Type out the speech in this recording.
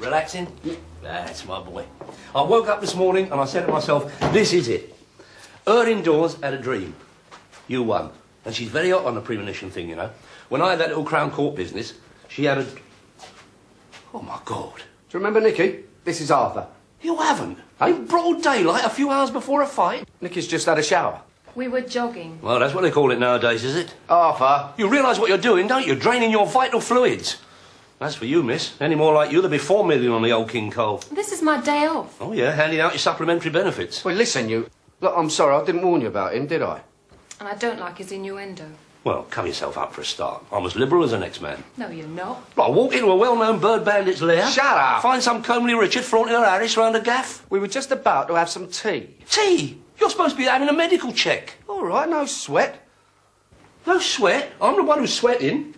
relaxing? That's my boy. I woke up this morning and I said to myself, this is it. Her indoors had a dream. You won. And she's very hot on the premonition thing, you know. When I had that little Crown Court business, she had a... Oh, my God. Do you remember Nicky? This is Arthur. You haven't? In broad daylight, a few hours before a fight? Nicky's just had a shower. We were jogging. Well, that's what they call it nowadays, is it? Arthur. You realise what you're doing, don't you? Draining your vital fluids. That's for you, miss. Any more like you, there'll be four million on the old King Cole. This is my day off. Oh, yeah, handing out your supplementary benefits. Well, listen, you. Look, I'm sorry, I didn't warn you about him, did I? And I don't like his innuendo. Well, cover yourself up for a start. I'm as liberal as the next man. No, you're not. I walk into a well-known bird bandit's lair. Shut up. Find some comely Richard flaunting her Harris round a gaff. We were just about to have some tea. Tea? You're supposed to be having a medical check. All right, no sweat. No sweat. I'm the one who's sweating.